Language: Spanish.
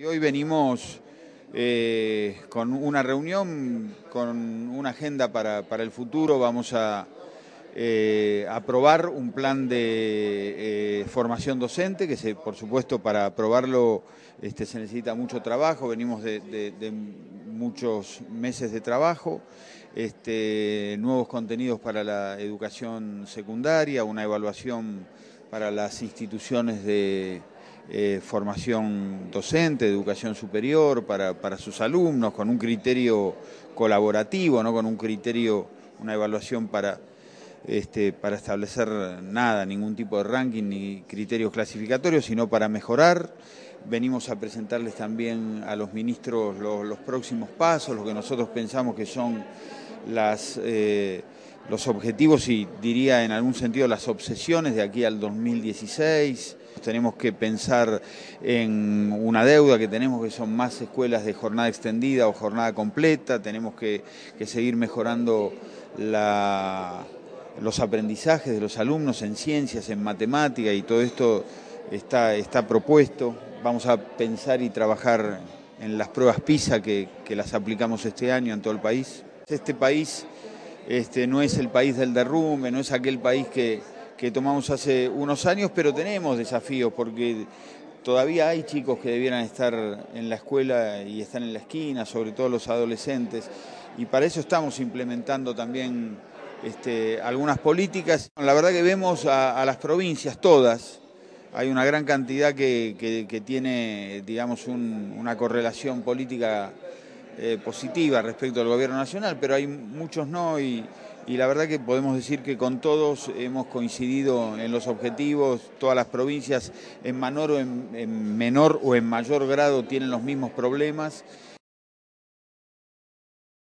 Y hoy venimos eh, con una reunión, con una agenda para, el futuro. Vamos a eh, aprobar un plan de eh, formación docente, que por supuesto para aprobarlo este, se necesita mucho trabajo, venimos de muchos meses de trabajo, este, nuevos contenidos para la educación secundaria, una evaluación para las instituciones de eh, formación docente, educación superior, para, para sus alumnos, con un criterio colaborativo, no con un criterio, una evaluación para este, para establecer nada, ningún tipo de ranking ni criterios clasificatorios, sino para mejorar. Venimos a presentarles también a los ministros los, los próximos pasos, lo que nosotros pensamos que son las, eh, los objetivos y diría en algún sentido las obsesiones de aquí al 2016. Tenemos que pensar en una deuda que tenemos, que son más escuelas de jornada extendida o jornada completa. Tenemos que, seguir mejorando los aprendizajes de los alumnos en ciencias, en matemática y todo esto está, está propuesto. Vamos a pensar y trabajar en las pruebas PISA que, que las aplicamos este año en todo el país. Este país este, no es el país del derrumbe, no es aquel país que, que tomamos hace unos años, pero tenemos desafíos porque todavía hay chicos que debieran estar en la escuela y están en la esquina, sobre todo los adolescentes, y para eso estamos implementando también este, algunas políticas. La verdad que vemos a, las provincias todas, hay una gran cantidad que, que- tiene, digamos, un- una correlación política eh, positiva respecto al gobierno nacional, pero hay muchos no y, y la verdad que podemos decir que con todos hemos coincidido en los objetivos, todas las provincias en menor o en, en menor o en mayor grado tienen los mismos problemas